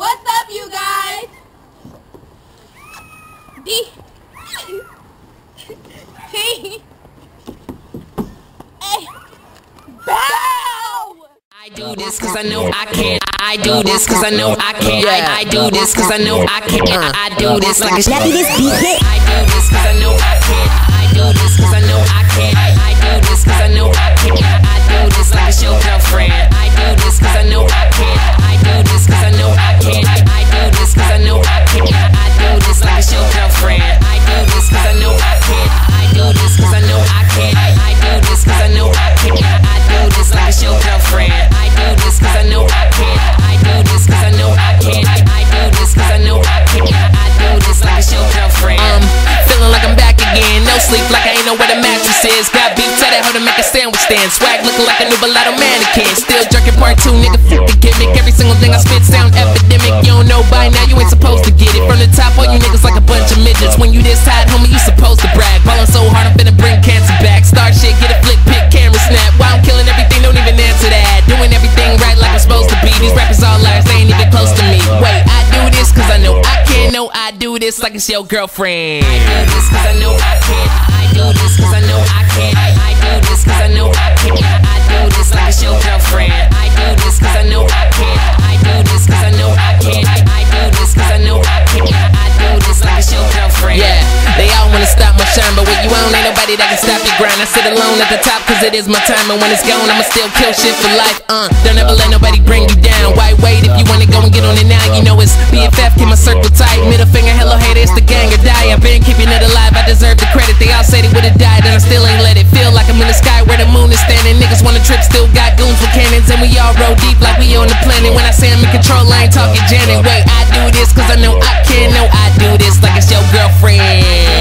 What's up, you guys? D. T. A. Bow! I do this cause I know I can't. I do this cause I know I can. I, I do this cause I know I can. I, I do this like a Let me this beat hit. I do this cause I know I can't. I do this cause I know I can. Is. Got beef, tell that hoe to make a sandwich stand. Swag looking like a new Balado mannequin. Still jerking part two, nigga. Fuck the gimmick. Every single thing I spit sound epidemic. You don't know by now, you ain't supposed to get it. From the top, all you niggas like a bunch of midgets. When you this hot, homie, you supposed to brag. Ballin' so hard, I'm finna bring cancer back. Start shit, get a flick, pick, camera snap. Why I'm killing everything, don't even answer that. Doing everything right like I'm supposed to be. These rappers all liars, they ain't even close to me. Wait, I do this cause I know I can. No, I do this like it's your girlfriend. I do this cause I know I can. Grind. I sit alone at the top cause it is my time, and when it's gone, I'ma still kill shit for life. Uh, don't ever let nobody bring you down. Why wait if you wanna go and get on it now? You know it's BFF, keep my circle tight. Middle finger, hello hater, it's the gang or die. I've been keeping it alive, I deserve the credit. They all said they would've died, and I still ain't let it feel like I'm in the sky where the moon is standing. Niggas wanna trip, still got goons with cannons, and we all roll deep like we on the planet. When I say I'm in control, I ain't talking Janet. Wait, I do this cause I know I can. No, I do this like it's your girlfriend.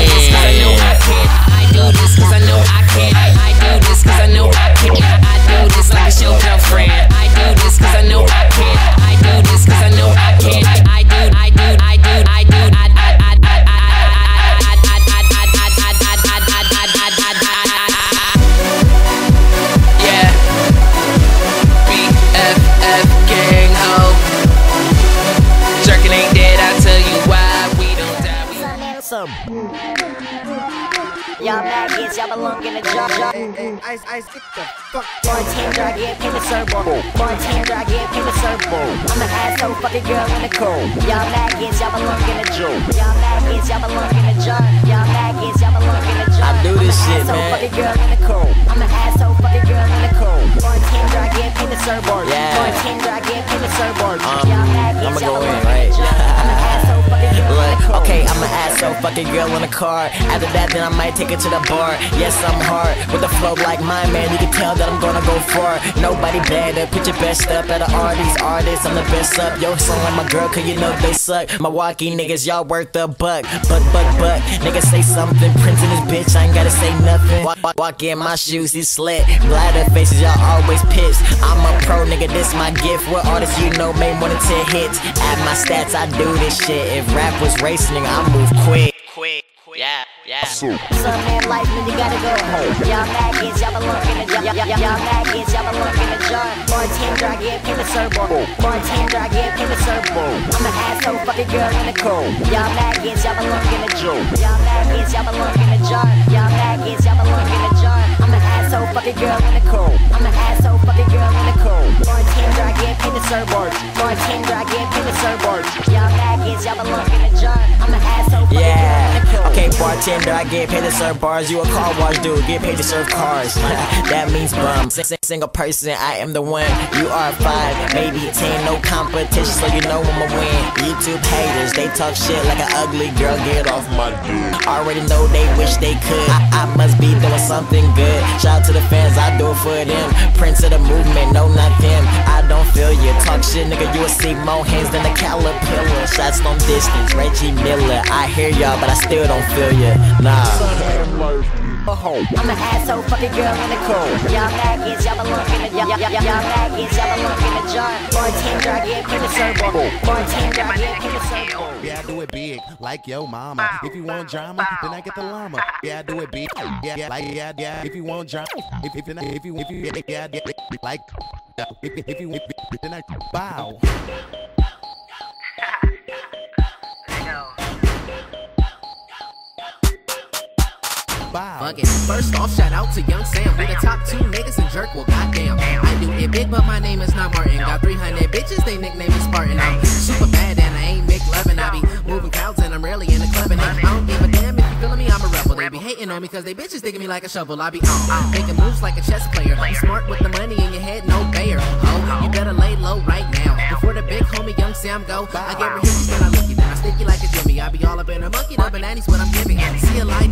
We Some. Y'all maggots, y'all belong in a jar. jar. Ice, ice, get the fuck Bartender, I get paid to serve bar. Bartender, I get paid to serve bar. I'm an asshole fucking girl in the cold. Y'all maggots, y'all belong in a jar. Y'all maggots, y'all belong in a jar. Y'all maggots, y'all belong in a jar. I do this I'm shit, an asshole man. fucking girl in the cold. I'm an asshole fucking girl in the cold. Bartender, I get paid to serve bar. Yeah. Bartender, I get paid to serve bar. Um, I'ma go in, right? a jar. I'm an asshole fucking girl in Look, okay, I'm an asshole fucking girl in a car. After that, then I might take her to the bar. Yes, I'm hard with a flow like mine, man. You can tell that I'm gonna go far. Nobody better. Put your best up at an artist. Artists, I'm the best up. Yo, song like my girl, cause you know they suck. Milwaukee niggas, y'all worth a buck. Buck, buck, buck. Niggas say something. Prince in this bitch, I ain't gotta say nothing. Walk, walk, walk in my shoes, he slit. Bladder faces, y'all always pissed. I'm a pro, nigga, this my gift. What artists you know made more than 10 hits? Add my stats, I do this shit. If rap was racing, nigga, I move quick. Quick, quick. Yeah, yeah. Some man life, man, you gotta go home. Y'all maggots, y'all belong in a jar. Y'all, maggots, y'all belong in a jar. Bartender, I get paid serve bar. Bartender, I get paid serve bar. I'm an asshole fucking girl in the cold. Y'all maggots, y'all belong in a jar. Y'all maggots, y'all belong in a jar. Y'all maggots, y'all belong in a jar. I'm an asshole fucking girl in the cold. I get paid to serve. Bartender, I get paid to serve bars. Y'all maggots, y'all belong in a jar. I'm an asshole fucking girl in the Yeah. Okay, bartender, I get paid to serve bars. You a car wash dude, get paid to serve cars. that means bum. Sing- sing- Single person, I am the one. You are five, maybe ten, no competition, so you know I'ma win. YouTube haters, they talk shit like an ugly girl. Get off my dick. Already know they wish they could. I, I must be doing something good. Shout out to the fans, I do it for them. Prince of the shit, nigga, you will see more hands than a caterpillar. Shots from distance, Reggie Miller. I hear y'all, but I still don't feel you. Nah. I'm an asshole fucking girl in the cold. Y'all maggots, y'all belong in a y'all, y'all, y'all, maggots, y'all belong in a jar. Bartender, I get to serve bar. Bartender, I get to serve. Yeah, I do it big, like yo mama. If you want drama, then I get the llama. Yeah, I do it big. Yeah, yeah, like yeah, yeah. If you want drama, if if you if you if you yeah, yeah, like if if you if, then I bow. Fuck it. First off, shout out to Young Sam. We the top two niggas in jerk. Well, goddamn. I do it big, but my name is not Martin. Got 300 bitches, they nickname me Spartan. I'm super bad and I ain't McLovin. I be moving crowds and I'm rarely in the club. And I don't give a damn if you feeling me, I'm a rebel. They be hating on me cause they bitches thinking me like a shovel. I be on. Making moves like a chess player. Smart with the money in your head, no bayer. Oh, you better lay low right now. Before the big homie Young Sam go, I get her hits, then I look you, then I stick you like a Jimmy. I be all up in her monkey, the bananas what I'm giving. See a line